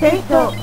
Take up.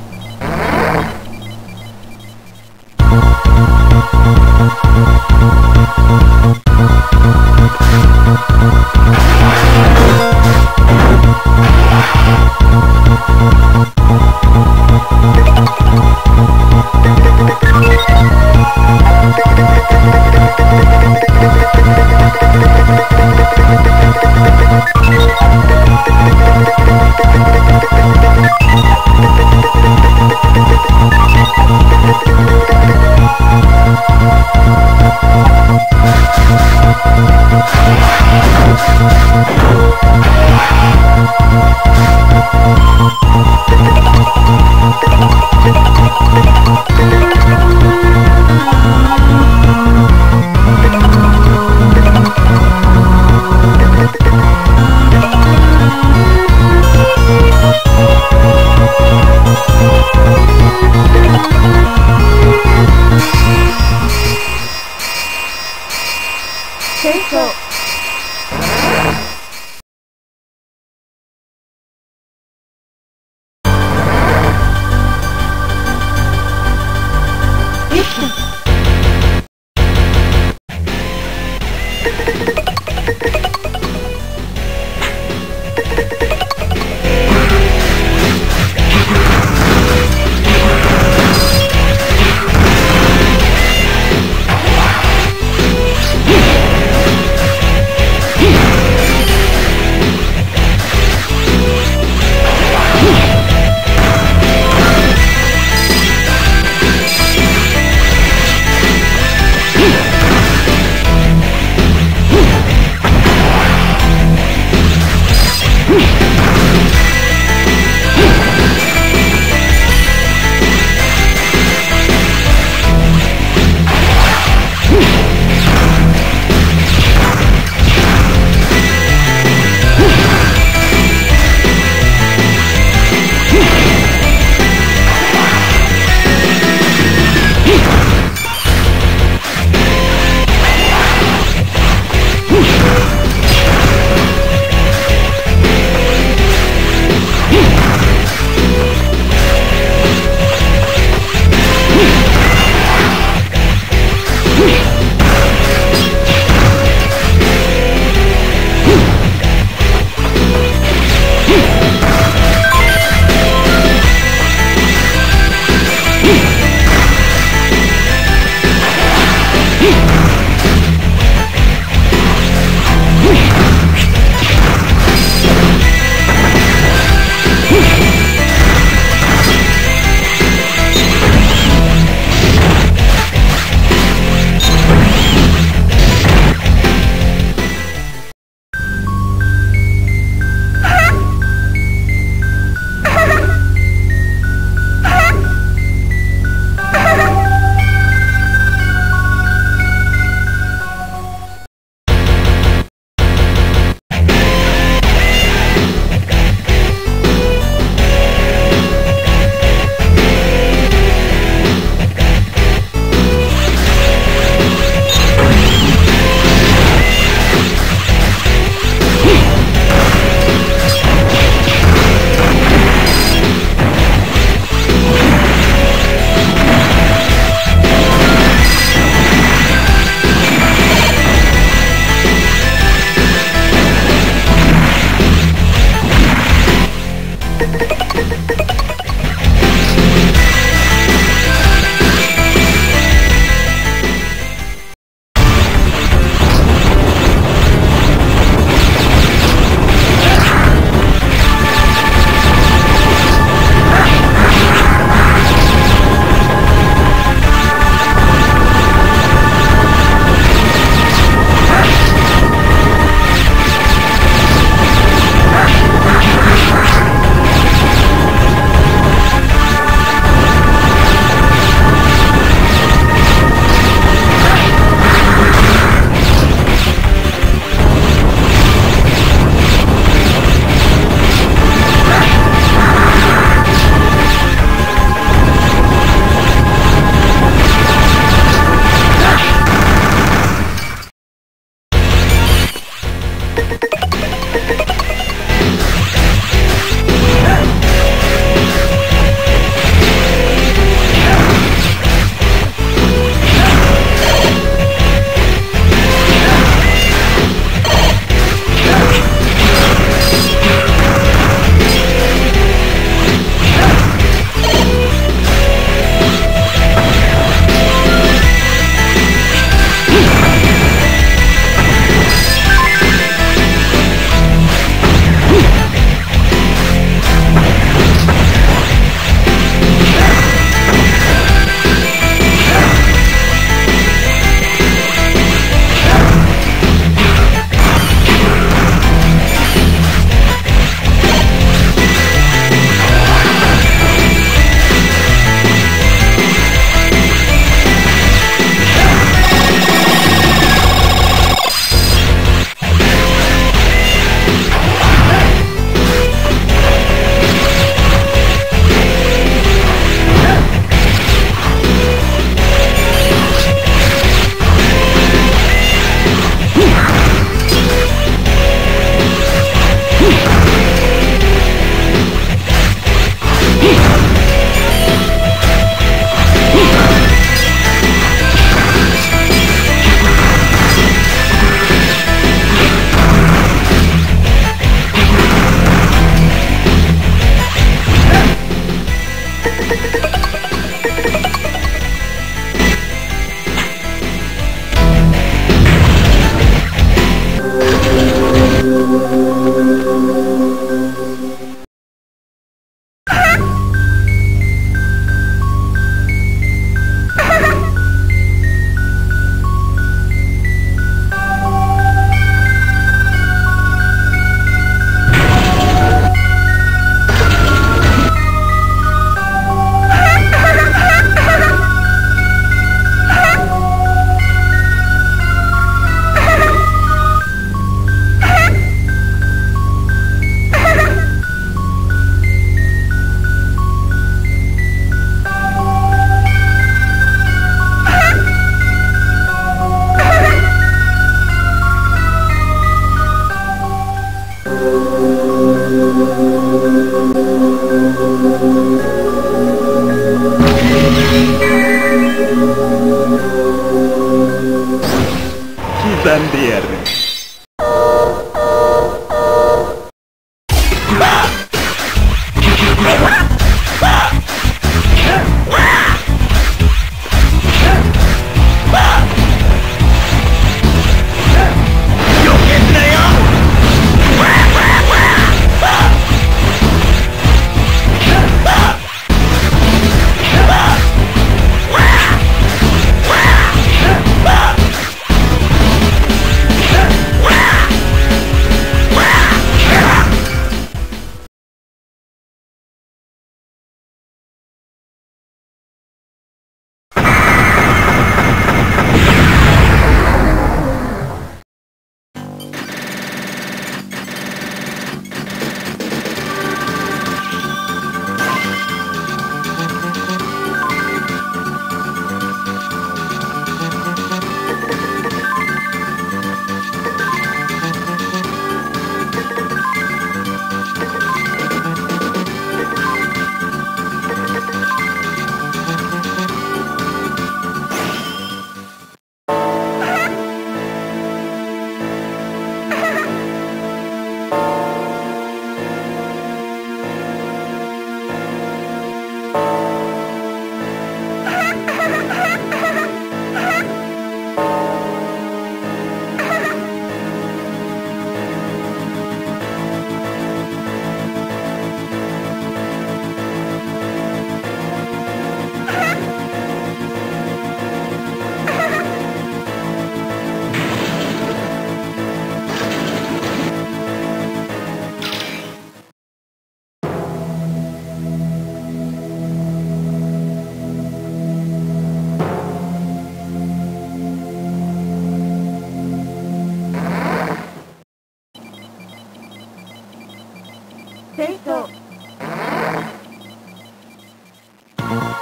争